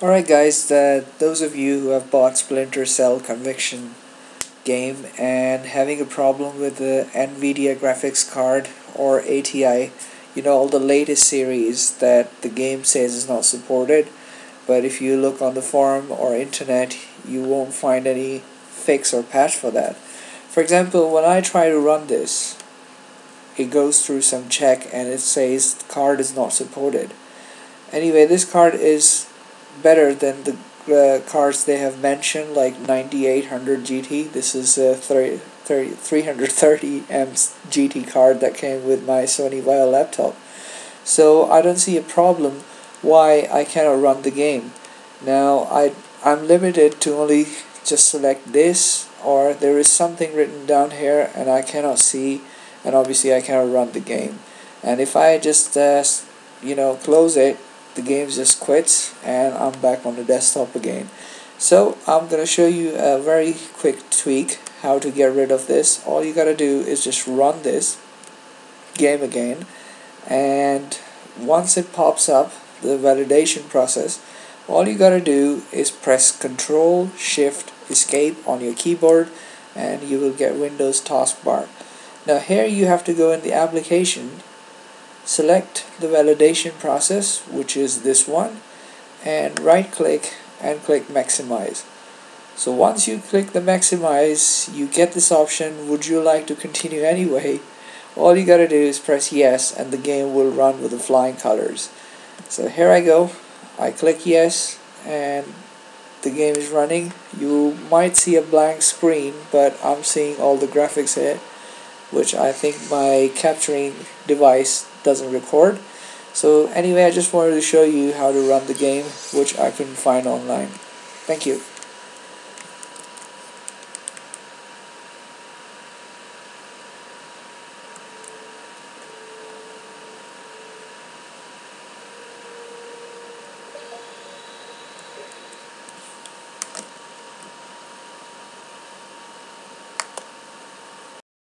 Alright guys, uh, those of you who have bought Splinter Cell Conviction game and having a problem with the NVIDIA graphics card or ATI, you know all the latest series that the game says is not supported but if you look on the forum or internet you won't find any fix or patch for that. For example, when I try to run this it goes through some check and it says card is not supported. Anyway, this card is better than the uh, cards they have mentioned like 9800 GT this is a 30, 30, 330 M GT card that came with my Sony Vaio laptop. So I don't see a problem why I cannot run the game. Now I I'm limited to only just select this or there is something written down here and I cannot see and obviously I cannot run the game. And if I just uh, you know close it the game just quits and I'm back on the desktop again. So I'm gonna show you a very quick tweak how to get rid of this. All you gotta do is just run this game again and once it pops up the validation process all you gotta do is press control shift escape on your keyboard and you will get Windows taskbar. Now here you have to go in the application select the validation process which is this one and right click and click maximize. So once you click the maximize you get this option would you like to continue anyway? All you gotta do is press yes and the game will run with the flying colors. So here I go. I click yes and the game is running. You might see a blank screen but I'm seeing all the graphics here which I think my capturing device doesn't record. So anyway I just wanted to show you how to run the game which I couldn't find online. Thank you